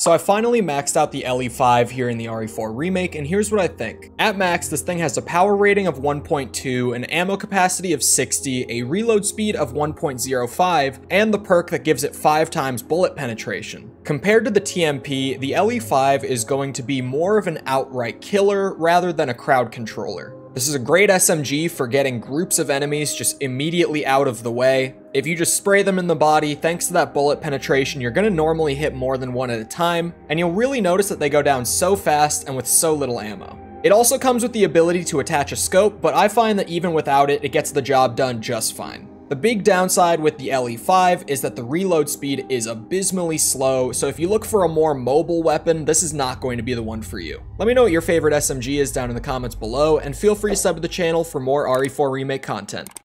So I finally maxed out the LE5 here in the RE4 remake, and here's what I think. At max, this thing has a power rating of 1.2, an ammo capacity of 60, a reload speed of 1.05, and the perk that gives it 5 times bullet penetration. Compared to the TMP, the LE5 is going to be more of an outright killer rather than a crowd controller. This is a great SMG for getting groups of enemies just immediately out of the way. If you just spray them in the body, thanks to that bullet penetration, you're gonna normally hit more than one at a time, and you'll really notice that they go down so fast and with so little ammo. It also comes with the ability to attach a scope, but I find that even without it, it gets the job done just fine. The big downside with the LE5 is that the reload speed is abysmally slow, so if you look for a more mobile weapon, this is not going to be the one for you. Let me know what your favorite SMG is down in the comments below, and feel free to sub to the channel for more RE4 Remake content.